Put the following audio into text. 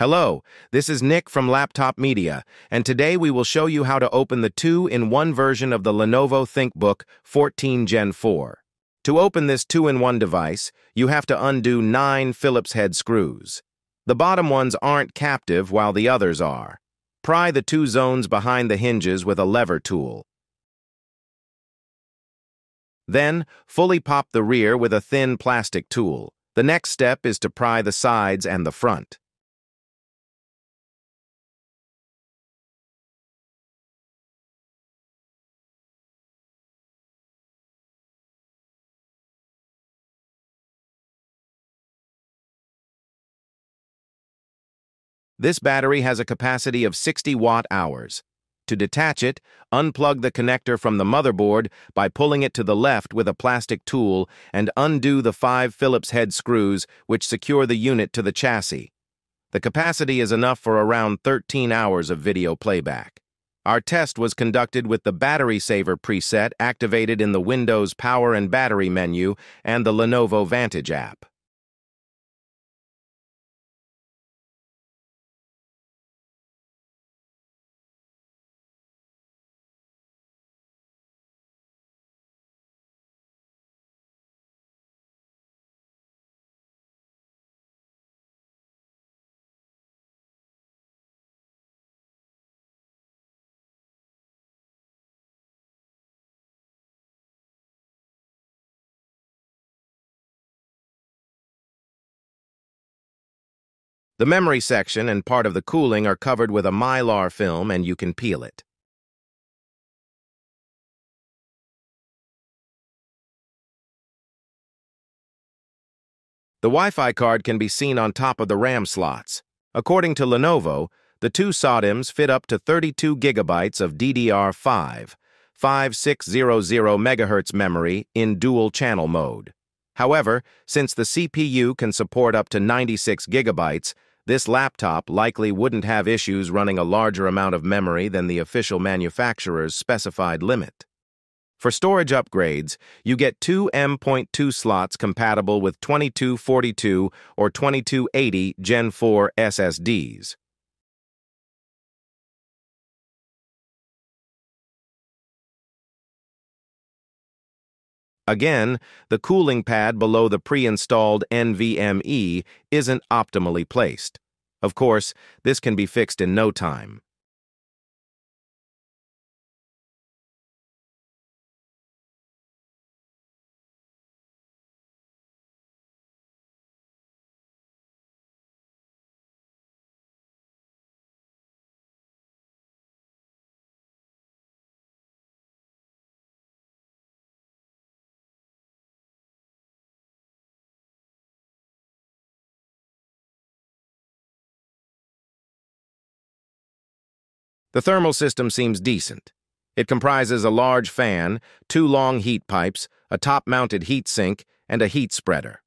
Hello, this is Nick from Laptop Media, and today we will show you how to open the two-in-one version of the Lenovo ThinkBook 14 Gen 4. To open this two-in-one device, you have to undo nine Phillips head screws. The bottom ones aren't captive while the others are. Pry the two zones behind the hinges with a lever tool. Then, fully pop the rear with a thin plastic tool. The next step is to pry the sides and the front. This battery has a capacity of 60 watt hours. To detach it, unplug the connector from the motherboard by pulling it to the left with a plastic tool and undo the five Phillips head screws which secure the unit to the chassis. The capacity is enough for around 13 hours of video playback. Our test was conducted with the Battery Saver preset activated in the Windows Power and Battery menu and the Lenovo Vantage app. The memory section and part of the cooling are covered with a mylar film and you can peel it. The Wi-Fi card can be seen on top of the RAM slots. According to Lenovo, the two SODIMMs fit up to 32 gigabytes of DDR5, 5600 MHz memory in dual-channel mode. However, since the CPU can support up to 96 gigabytes, this laptop likely wouldn't have issues running a larger amount of memory than the official manufacturer's specified limit. For storage upgrades, you get two M.2 slots compatible with 2242 or 2280 Gen 4 SSDs. Again, the cooling pad below the pre-installed NVMe isn't optimally placed. Of course, this can be fixed in no time. The thermal system seems decent. It comprises a large fan, two long heat pipes, a top-mounted heat sink, and a heat spreader.